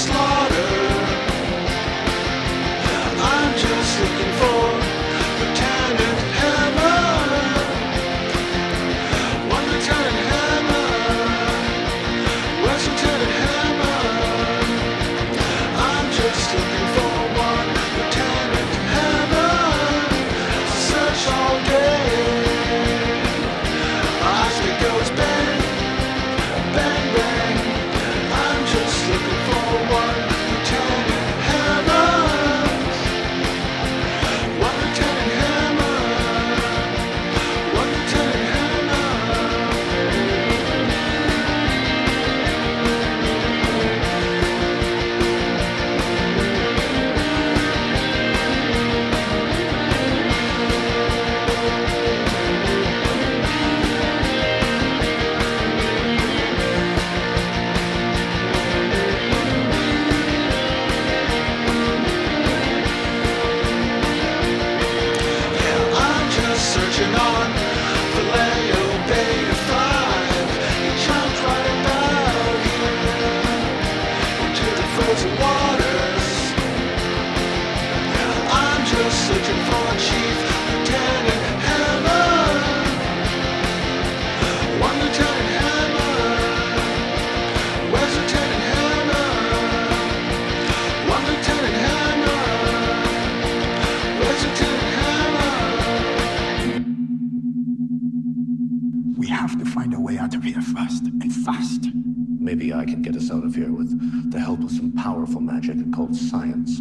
slow. We have to find a way out of here first, and fast. Maybe I can get us out of here with the help of some powerful magic called science.